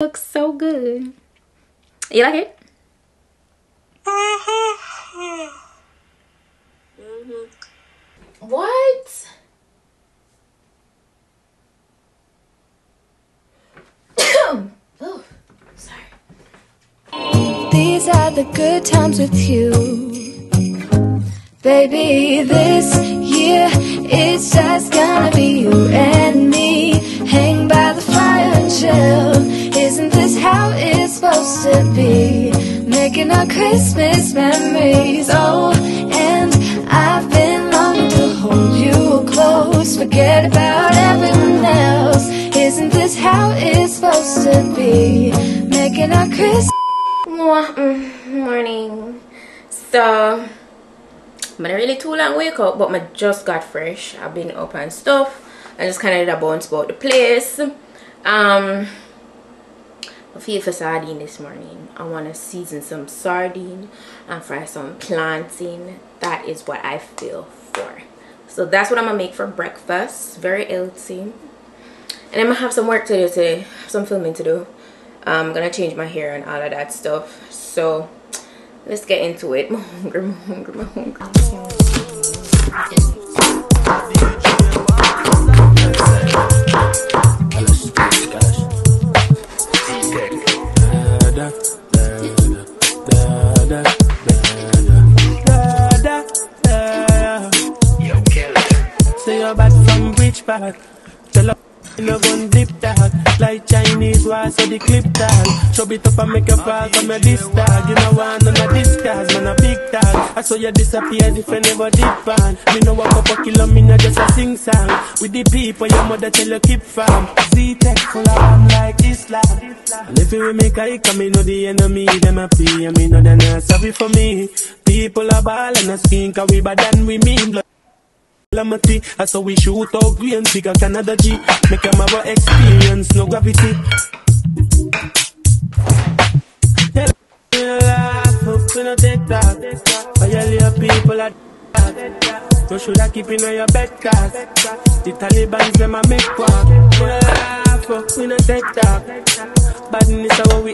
looks so good. You like it? Mm-hmm. What? oh, sorry. These are the good times with you. Baby, this year it's just gonna be you and me. Hang by the fire and chill. How it's supposed to be? Making our Christmas memories. Oh, and I've been longing to hold you close. Forget about everyone else. Isn't this how it's supposed to be? Making our Christmas. Morning. So, I'm really too long wake up, but I just got fresh. I've been up and stuff. I just kind of did a bounce about the place. Um, I feel for sardine this morning. I want to season some sardine and fry some plantain. That is what I feel for. So that's what I'm gonna make for breakfast. Very healthy. And I'm gonna have some work to do today. Some filming to do. I'm gonna change my hair and all of that stuff. So let's get into it. I'm hungry, I'm hungry, I'm hungry. Say you're bad from which part? Tell her no gun dip tag. Like Chinese war so the clip tag. Show it up and make a fall from your this tag. You know one none of this cars, man a big tag. I saw you disappear if you never did pan Me know a kilo, me not just a sing song. With the people your mother tell you keep farm. Z-Tech full of am like Islam. And if you make a come me know the enemy Them a pray and me know they not sorry for me. People are ball and a skin Cause we bad than we mean blood Calamity, I saw we shoot out green figure Canada G Make them have a experience, no gravity. Tell no laugh, no people that You shoulda keep in your bed cause The Taliban's them a make walk Me no laugh, we no take that. Badness is how we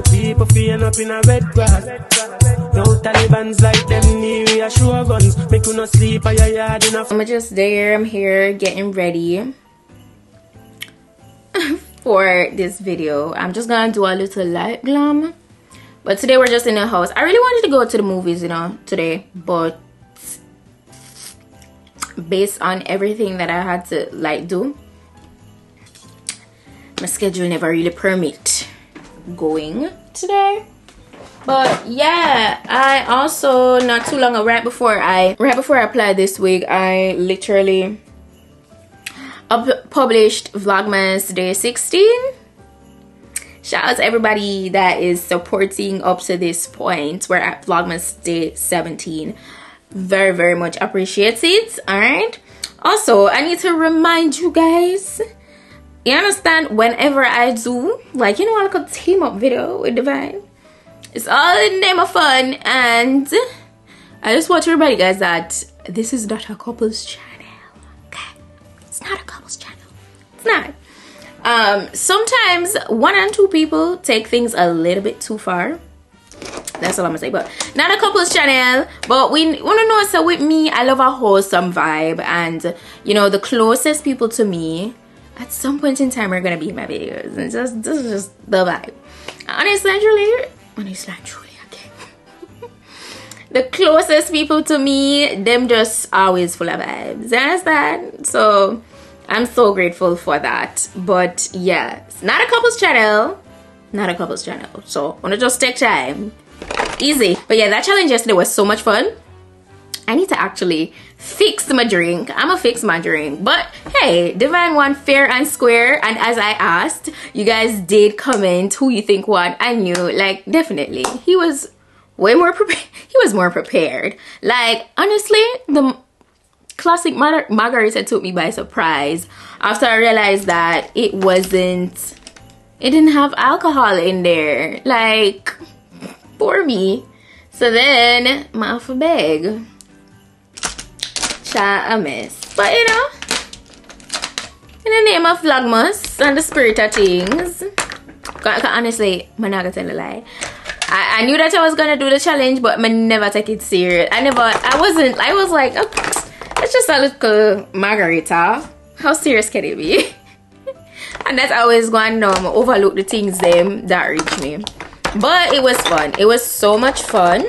People feeling up in a red grass no Taliban's like them near your sure guns. Make you not sleep at your yard a I'm just there. I'm here getting ready for this video. I'm just gonna do a little light glam. But today we're just in the house. I really wanted to go to the movies, you know, today. But based on everything that I had to like do, my schedule never really permit going today. But yeah i also not too long a right before i right before i applied this wig i literally up published vlogmas day 16 shout out to everybody that is supporting up to this point. We're at vlogmas day 17 very very much appreciate it all right also i need to remind you guys you understand? Whenever i do like you know like a team up video with divine it's all in the name of fun and i just want to remind you guys that this is not a couples channel okay? It's not a couples channel. It's not. Um sometimes one and two people take things a little bit too far. That's all i'm gonna say but not a couples channel. But we want to know so with me i love a wholesome vibe and you know the closest people to me at some point in time are gonna be my videos and just this is just the vibe. Honestly truly honestly truly okay. The closest people to me them just always full of vibes. You understand? So i'm so grateful for that. But yeah it's not a couples channel. Not a couples channel. So wanna just take time. Easy. But yeah that challenge yesterday was so much fun. I need to actually fix my drink. I'm gonna fix my drink. But hey, Divine won fair and square. And as I asked, you guys did comment who you think won. I knew, like, definitely. He was way more prepared. He was more prepared. Like, honestly, the classic mar margarita took me by surprise after I realized that it wasn't, it didn't have alcohol in there. Like, for me. So then, my alpha bag a mess. But you know, in the name of Vlogmas and the spirit of things, honestly, I'm not gonna tell a lie. I, I knew that I was gonna do the challenge, but I never take it serious. I never, I wasn't, I was like, oh, it's just a little margarita. How serious can it be? and that's always going um overlook the things them that reach me. But it was fun. It was so much fun.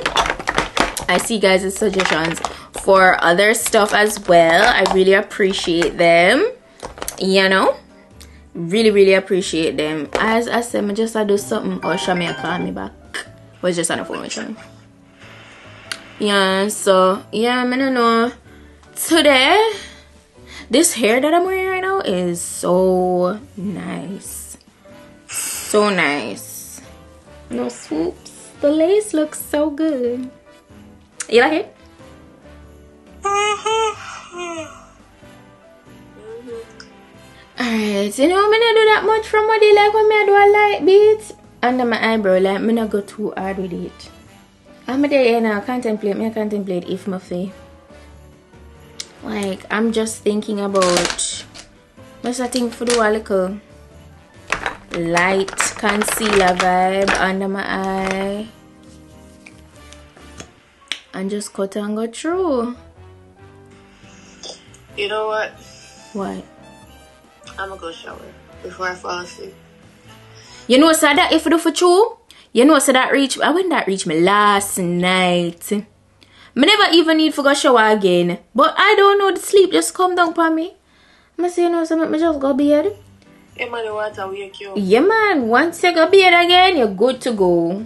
I see guys' suggestions for other stuff as well. I really appreciate them. You know? Really, really appreciate them. As I said, I just I do something or show me call me back was just on the phone with him. Yeah, so yeah, I don't know. Today, this hair that I'm wearing right now is so nice. So nice. No swoops. The lace looks so good. You like it? Alright, you know, I'm gonna do that much from what they like when I do a light beats under my eyebrow like me not go too hard with it. I'm there now contemplate me contemplate if my face like I'm just thinking about what's I think for the a little light concealer vibe under my eye. And just cut and go through you know what what I'm gonna go shower before I fall asleep you know, so that if it do for true, you know, so that reach, I when that reach me last night. Me never even need to go shower again. But I don't know, the sleep just come down for me. I say, you know, so me just go bed. Yeah, man, the water wake you Yeah, man. Once you go bed again, you're good to go.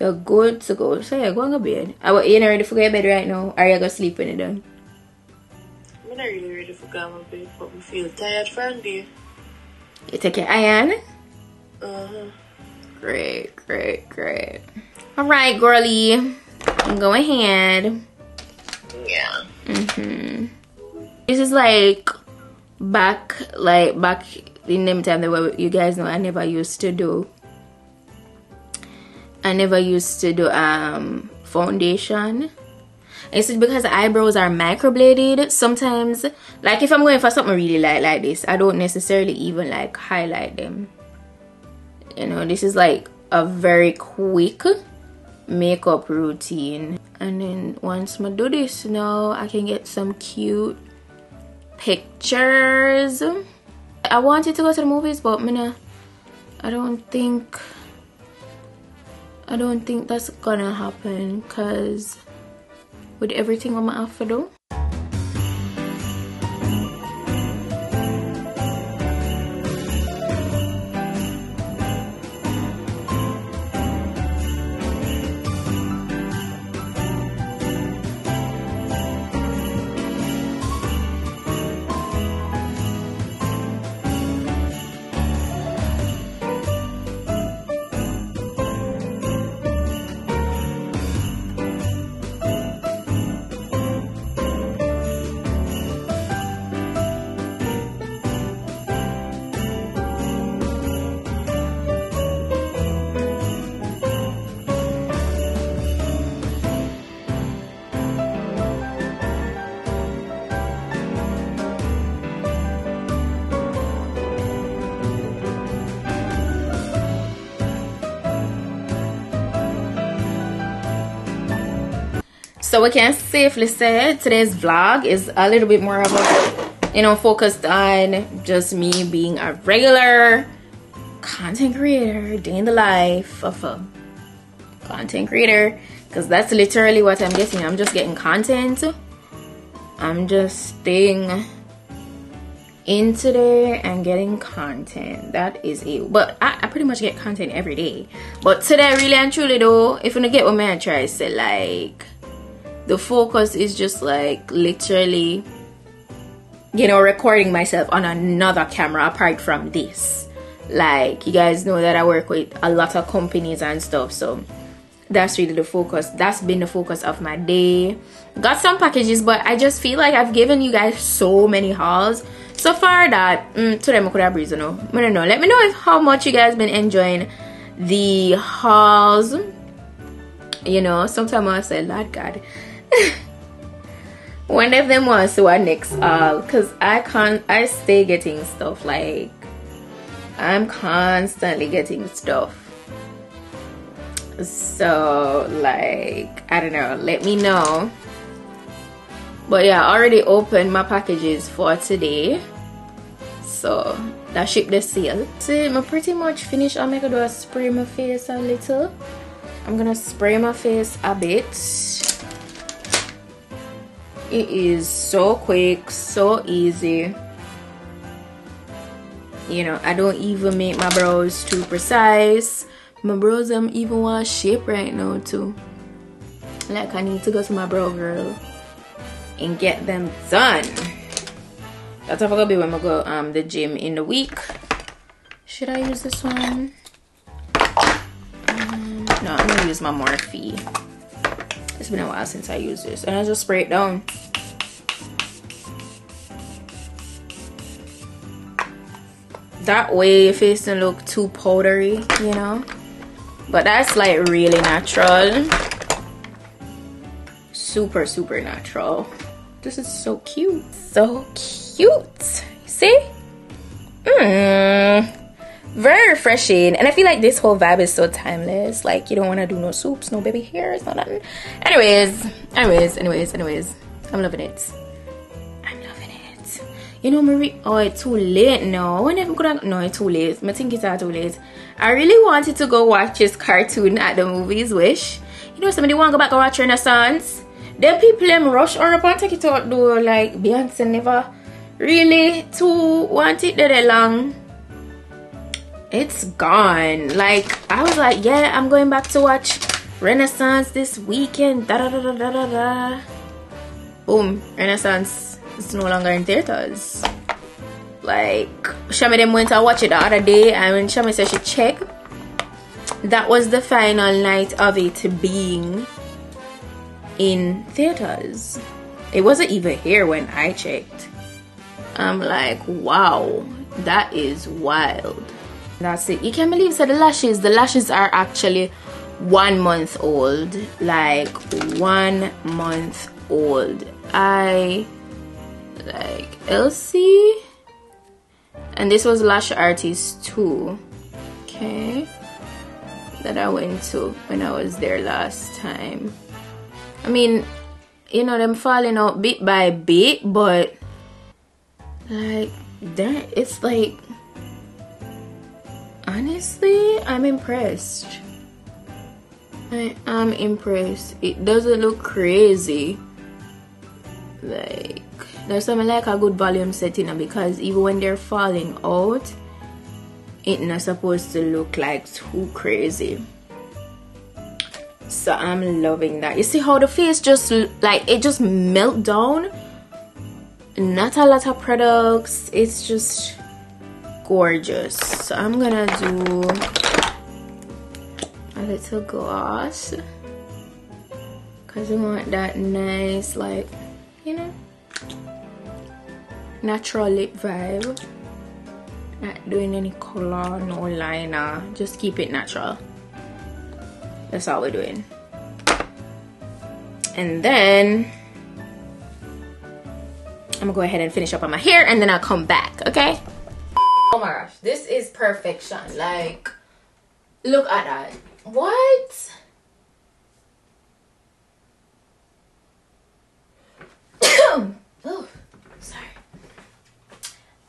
You're good to go. So yeah, go and go bed. I, you not ready for go to bed right now? Are you going to sleep when you're done? I'm not really ready for go to bed, but we feel tired from day. You take your iron? Uh-huh. Great, great, great. All right, girly. Go ahead. Yeah. Mm-hmm. This is like back, like back in them time that you guys know I never used to do. I never used to do um foundation. It's because eyebrows are microbladed. Sometimes, like if I'm going for something really light like this, I don't necessarily even like highlight them. You know this is like a very quick makeup routine. And then once I do this now I can get some cute pictures. I wanted to go to the movies but I don't think I don't think that's gonna happen because with everything on my though so we can safely say today's vlog is a little bit more of a you know focused on just me being a regular content creator day in the life of a content creator. Because that's literally what i'm getting. I'm just getting content. I'm just staying in today and getting content. That is it. But I, I, pretty much get content every day. But today really and truly though if you get what man try to say like the focus is just like literally you know recording myself on another camera apart from this. Like you guys know that i work with a lot of companies and stuff so that's really the focus. That's been the focus of my day. Got some packages but i just feel like i've given you guys so many hauls. So far that mm, today i could have breeze know. I don't know. Let me know if how much you guys been enjoying the hauls. You know sometimes i say lord god one of them was to our next uh because i can't i stay getting stuff like I'm constantly getting stuff. So, like, I don't know, let me know. But yeah, I already opened my packages for today. So, that ship the seal. See, I'm pretty much finished. I'm gonna do a spray my face a little. I'm gonna spray my face a bit. It is so quick, so easy. You know i don't even make my brows too precise. My brows i'm even want shape right now too. Like i need to go to my brow girl and get them done. That's how gonna be when i go um the gym in the week. Should i use this one? Um, no i'm gonna use my morphe been a while since i used this and i just spray it down. That way your face don't look too powdery you know? But that's like really natural. Super super natural. This is so cute. So cute. See? Mm. Very refreshing. And i feel like this whole vibe is so timeless. Like you don't want to do no swoops no baby hairs no nothing. Anyways anyways anyways anyways. I'm loving it. I'm loving it. you know Marie oh it's too late when I'm gonna no it's too late. I think it's too late. I really wanted to go watch this cartoon at the movies wish. You know somebody want to go back and watch Renaissance? Then people them rush or up and take it out though like Beyonce never really too want it that long it's gone like I was like yeah I'm going back to watch Renaissance this weekend da da da da da da boom Renaissance is no longer in theaters. Like Shami them went to watch it the other day and when Shami said she checked that was the final night of it being in theaters. It wasn't even here when I checked. I'm like, wow, that is wild. That's it. You can't believe so the lashes, the lashes are actually one month old. Like one month old. I like Elsie and this was Lash Artist too okay that I went to when I was there last time I mean you know them falling out bit by bit but like that it's like honestly I'm impressed. I am impressed. It doesn't look crazy. Like there's something like a good volume setting because even when they're falling out it's not supposed to look like too crazy. So i'm loving that. You see how the face just like it just melt down? Not a lot of products. It's just gorgeous. So i'm gonna do a little gloss. Because i want that nice like you know natural lip vibe. Not doing any color no liner. Just keep it natural. That's all we're doing. And then I'm gonna go ahead and finish up on my hair and then I'll come back okay my gosh this is perfection. Like look at that. What? Oh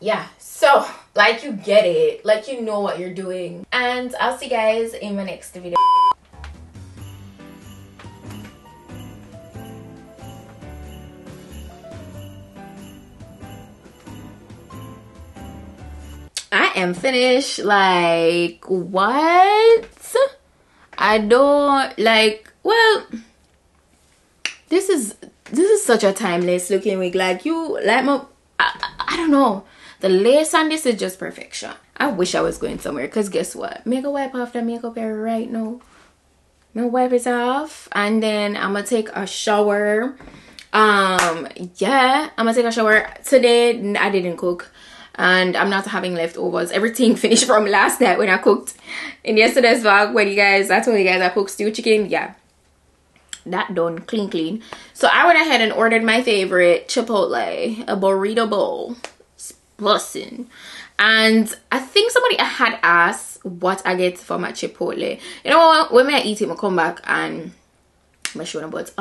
yeah so like you get it. Like you know what you're doing. And i'll see you guys in my next video am finished like what I don't like well this is this is such a timeless looking wig like you like my I, I don't know the lace on this is just perfection. I wish I was going somewhere because guess what? Make a wipe off the makeup hair right now. Gonna wipe it off and then I'm gonna take a shower. Um, yeah, I'm gonna take a shower. Today I didn't cook and I'm not having leftovers. Everything finished from last night when I cooked. In yesterday's vlog when you guys, I told you guys I cooked stew chicken. Yeah, that done clean clean. So I went ahead and ordered my favorite Chipotle, a burrito bowl bussin'. and I think somebody had asked what I get for my Chipotle. You know, when I eat it, I come back and I'm showing about,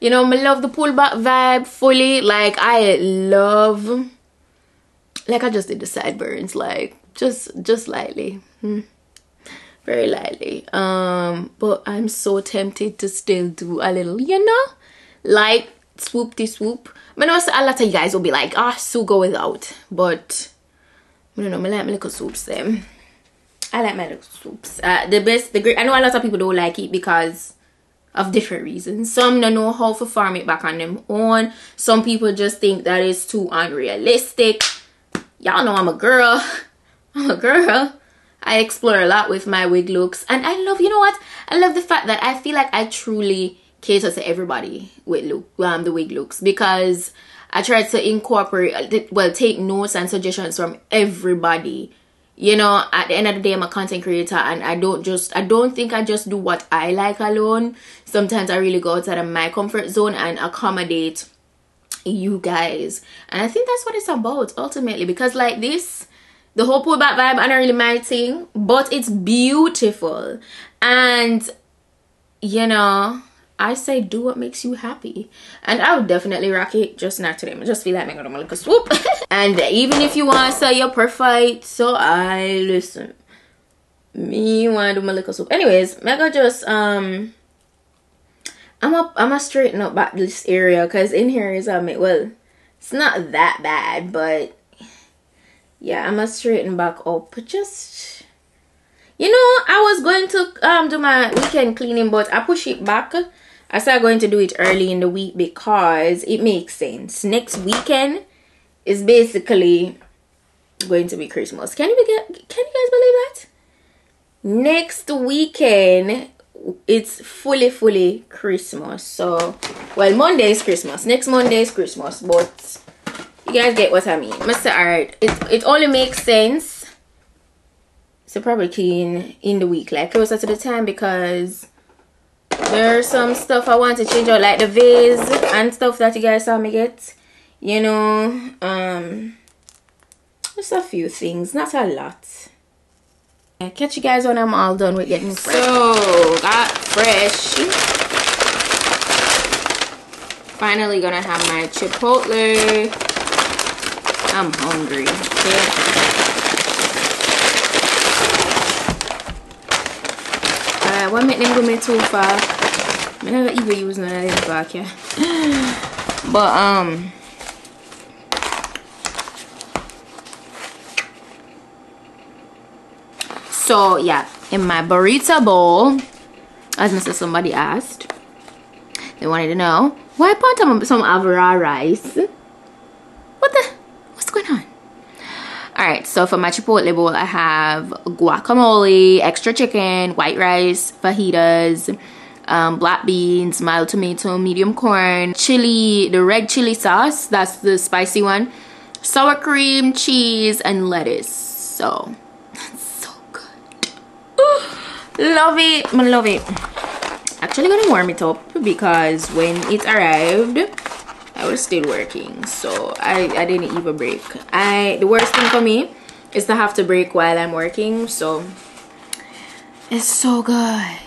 you know, I love the pullback vibe fully. Like, I love, like, I just did the sideburns, like, just, just lightly. Hmm. Very lightly. Um, but I'm so tempted to still do a little, you know, like, swoop the swoop. I know a lot of you guys will be like, ah, so go without. But I don't know, I like my little swoops them. I like my little swoops. Uh, the best, the great, I know a lot of people don't like it because of different reasons. Some don't know how to farm it back on them own. Some people just think that is too unrealistic. Y'all know I'm a girl. I'm a girl. I explore a lot with my wig looks. And I love, you know what? I love the fact that I feel like I truly cater to everybody with look um the wig looks because I try to incorporate well take notes and suggestions from everybody you know at the end of the day i'm a content creator and i don't just i don't think i just do what i like alone sometimes i really go outside of my comfort zone and accommodate you guys and i think that's what it's about ultimately because like this the whole pullback vibe i don't really my thing but it's beautiful and you know I say do what makes you happy. And I would definitely rock it, just not today. I just feel like I'm gonna look a swoop. and even if you want to say you're perfect, so I listen. Me want to do my little swoop. Anyways, mega just um I'm up I'm gonna straighten up back this area because in here is um well it's not that bad, but yeah, I'm gonna straighten back up. Just you know, I was going to um do my weekend cleaning, but I push it back I started going to do it early in the week because it makes sense. Next weekend is basically going to be Christmas. Can you get can you guys believe that? Next weekend it's fully fully Christmas. So well Monday is Christmas. Next Monday is Christmas, but you guys get what I mean. Mr. Alright. It it only makes sense so probably clean in the week, like closer to the time because there's some stuff I want to change out like the vase and stuff that you guys saw me get you know um just a few things not a lot Catch you guys when I'm all done with getting fresh. so got fresh finally gonna have my chipotle I'm hungry okay uh, what make them go me too far? I never even use none of this back here. But um So yeah, in my burrito bowl, as Mr. Somebody asked, they wanted to know why put some some avra rice. What the? What's going on? all right so for my chipotle bowl i have guacamole extra chicken white rice fajitas um, black beans mild tomato medium corn chili the red chili sauce that's the spicy one sour cream cheese and lettuce so love it I love it actually gonna warm it up because when it arrived I was still working so I, I didn't even break. I the worst thing for me is to have to break while I'm working so it's so good.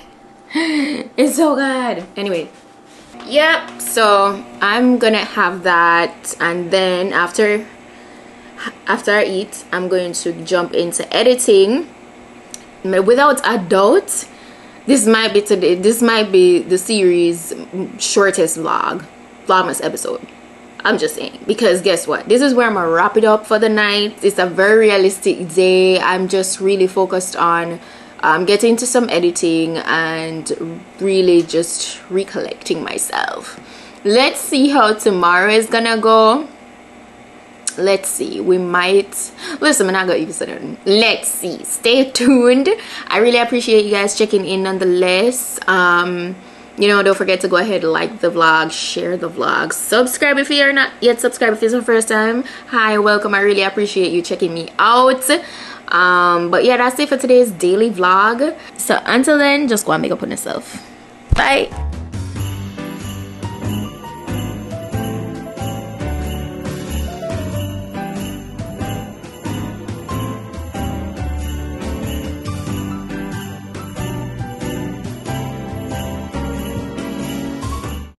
It's so good. Anyway yep so I'm gonna have that and then after after I eat I'm going to jump into editing without a doubt this might be today this might be the series shortest vlog vlogmas episode. I'm just saying because guess what? This is where i'm gonna wrap it up for the night. It's a very realistic day. I'm just really focused on um, getting into some editing and really just recollecting myself. Let's see how tomorrow is gonna go let's see we might listen i'm not gonna even say it let's see stay tuned. I really appreciate you guys checking in nonetheless. Um you know don't forget to go ahead like the vlog share the vlog subscribe if you're not yet subscribed if it's the first time. Hi welcome i really appreciate you checking me out. Um but yeah that's it for today's daily vlog. So until then just go and make up on yourself bye